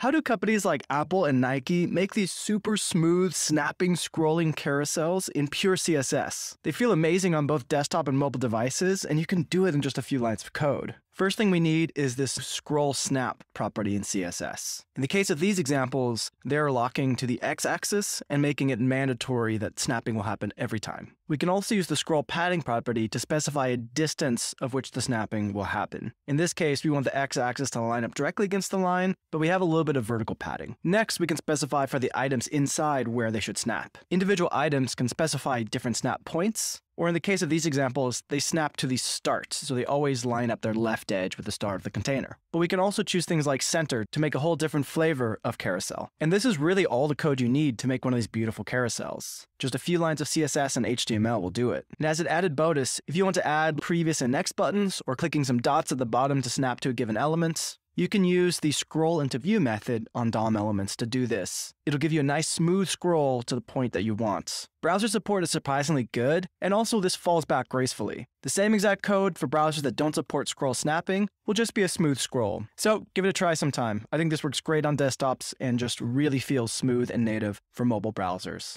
How do companies like Apple and Nike make these super smooth, snapping, scrolling carousels in pure CSS? They feel amazing on both desktop and mobile devices, and you can do it in just a few lines of code. First thing we need is this scroll snap property in CSS. In the case of these examples, they're locking to the x-axis and making it mandatory that snapping will happen every time. We can also use the scroll padding property to specify a distance of which the snapping will happen. In this case, we want the x-axis to line up directly against the line, but we have a little bit of vertical padding. Next, we can specify for the items inside where they should snap. Individual items can specify different snap points, or in the case of these examples, they snap to the start, so they always line up their left edge with the start of the container. But we can also choose things like center to make a whole different flavor of carousel. And this is really all the code you need to make one of these beautiful carousels. Just a few lines of CSS and HTML will do it. And as an added bonus, if you want to add previous and next buttons, or clicking some dots at the bottom to snap to a given element, you can use the scroll into view method on DOM elements to do this. It'll give you a nice smooth scroll to the point that you want. Browser support is surprisingly good, and also this falls back gracefully. The same exact code for browsers that don't support scroll snapping will just be a smooth scroll. So give it a try sometime. I think this works great on desktops and just really feels smooth and native for mobile browsers.